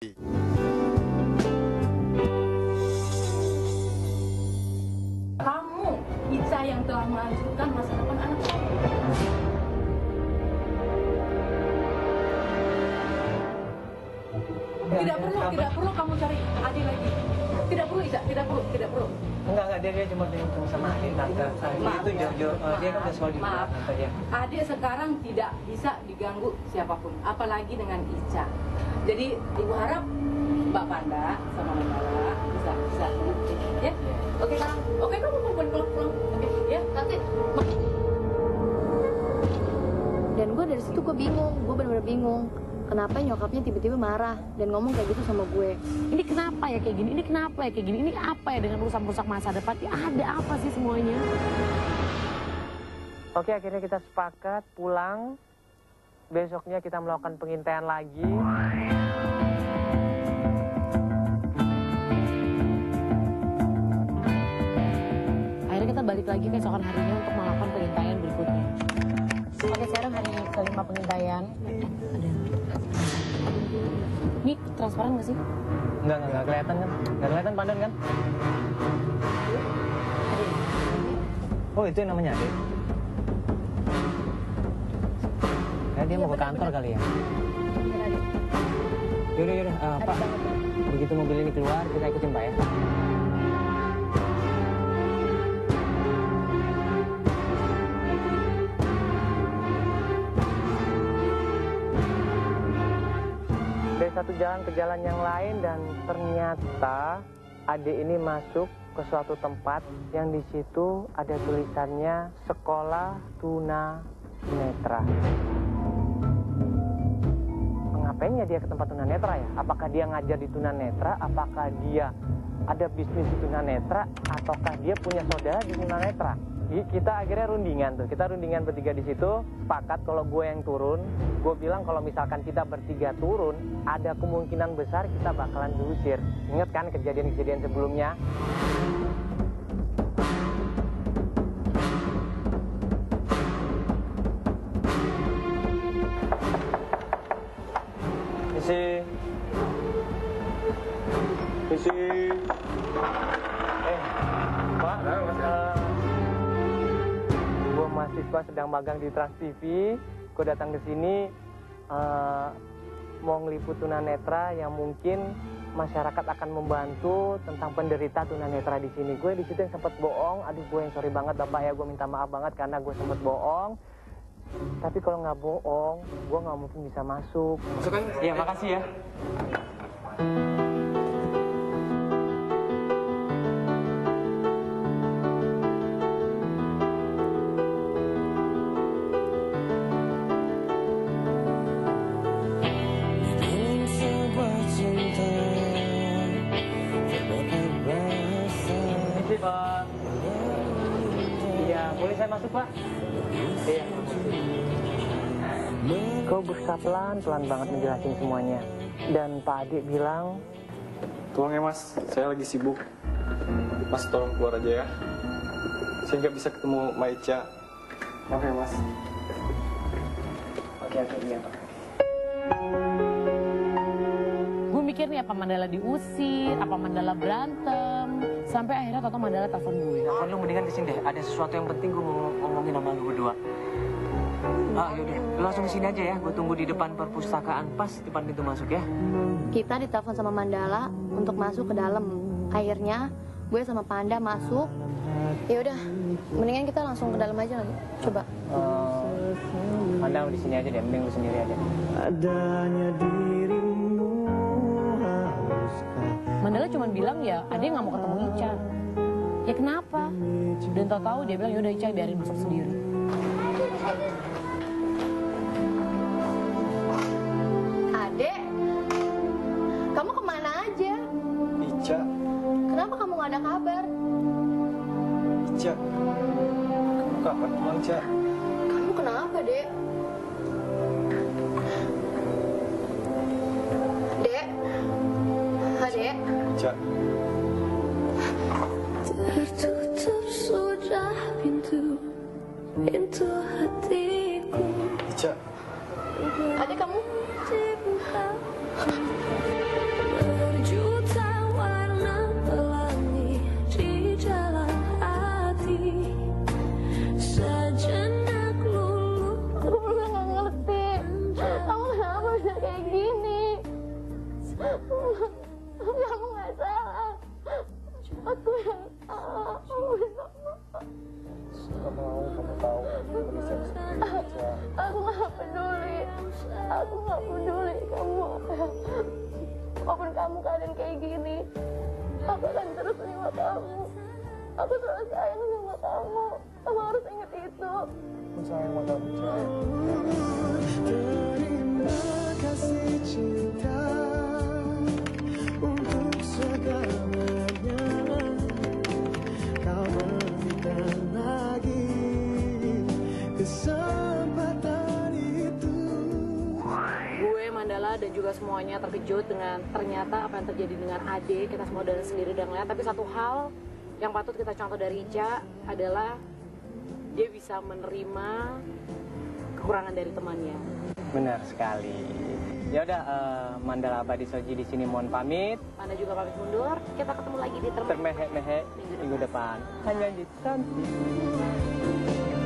Kamu, Ica yang telah menghancurkan masa depan anak saya. Tidak perlu, tidak perlu kamu cari adik lagi. Tidak perlu, Ica, tidak perlu, tidak perlu. Enggak, enggak, dia, dia cuma bingung sama adik tante. Maaf, itu ya. jauh, jauh, eh, dia kan udah selalu Maaf. dia. Adik sekarang tidak bisa diganggu siapa pun, apalagi dengan Ica. Jadi ibu harap Mbak Panda sama Mandala bisa bisa mengerti, ya. Oke kan? Oke kamu mau pulang pulang pulang. Oke ya nanti. Dan gue dari situ gue bingung, gue bener-bener bingung. Kenapa nyokapnya tiba-tiba marah dan ngomong kayak gitu sama gue? Ini kenapa ya kayak gini? Ini kenapa ya kayak gini? Ini apa ya dengan rusak-rusak masa depan? Ya ada apa sih semuanya? Oke, akhirnya kita sepakat pulang. Besoknya kita melakukan pengintaian lagi. Lagi keesokan harinya untuk melakukan pengintaian berikutnya. Oke, sekarang hari kelima pengintaian. Ada. Ini transparan nggak sih? Enggak, enggak, enggak kelihatan kan? Enggak kelihatan pandan kan? Oh, itu yang namanya adik. Kayak dia Iya, mau ke kantor kali ya. Yaudah, yaudah, eh, Pak. Begitu mobil ini keluar, kita ikutin Pak ya. Satu jalan ke jalan yang lain dan ternyata adik ini masuk ke suatu tempat yang di situ ada tulisannya sekolah tuna netra. Ngapainnya dia ke tempat tunanetra ya? Apakah dia ngajar di tunanetra? Apakah dia ada bisnis di tunanetra? Ataukah dia punya saudara di tunanetra? Jadi kita akhirnya rundingan tuh. Kita rundingan bertiga di situ. Sepakat kalau gue yang turun. Gue bilang kalau misalkan kita bertiga turun, ada kemungkinan besar kita bakalan diusir. Ingat kan kejadian-kejadian sebelumnya? Mahasiswa sedang magang di Trans TV. Gue datang ke sini eh, mau ngeliput tunanetra yang mungkin masyarakat akan membantu tentang penderita tunanetra di sini. Gue di situ yang sempat bohong. Aduh, gue yang sorry banget Bapak ya. Gue minta maaf banget karena gue sempat bohong. Tapi kalau nggak bohong, gue nggak mungkin bisa masuk. Masuk kan? Iya, makasih ya. Saya masuk, Pak? Iya. Kau berusaha pelan-pelan banget menjelasin semuanya. Dan Pak Adik bilang, Tolong ya mas, saya lagi sibuk. Mas tolong keluar aja ya. Sehingga bisa ketemu Maica. Maaf ya mas. oke oke iya Pak. Gue mikir nih apa Mandala diusir, apa Mandala berantem. Sampai akhirnya Toto Mandala telepon gue. Nah, lu mendingan di sini deh. Ada sesuatu yang penting gue mau ngomongin sama lu berdua. Ah, yaudah. Lu langsung di sini aja ya. Gue tunggu di depan perpustakaan pas depan pintu masuk ya. Kita ditelepon sama Mandala untuk masuk ke dalam. Akhirnya gue sama Panda masuk. Ya udah, mendingan kita langsung ke dalam aja lagi. Coba. Uh, di sini aja deh. Mending lu sendiri aja. Mandala cuma bilang ya, Ade nggak mau ketemu Ica. Ya kenapa? Dan tau tahu dia bilang yaudah Ica biarin masuk sendiri. Adek, kamu ke mana aja? Ica, Kenapa kamu gak ada kabar? Ica. Kamu kapan pulang, Ica? Kamu kenapa? Dek? Ica. Tertutup sudah pintu Pintu hatiku Ica. Adek kamu? Aku yang. Kamu bisa Gak mau kamu tahu aku seperti ini, Ica. Aku nggak peduli. Aku nggak peduli kamu. Walaupun kamu keadaan kayak gini, aku akan terus terima kamu. Aku selalu sayang sama kamu. Kamu harus ingat itu. Aku sayang sama kamu. Dan juga semuanya terkejut dengan ternyata apa yang terjadi dengan Ade. Kita semua dari sendiri dan ngeliat. Tapi satu hal yang patut kita contoh dari Ica adalah dia bisa menerima kekurangan dari temannya. Benar sekali. Ya udah eh, Mandala Abadi Soji di sini mohon pamit. Anda juga pamit mundur. Kita ketemu lagi di. Termehe-mehe minggu depan. Hanya di cantik.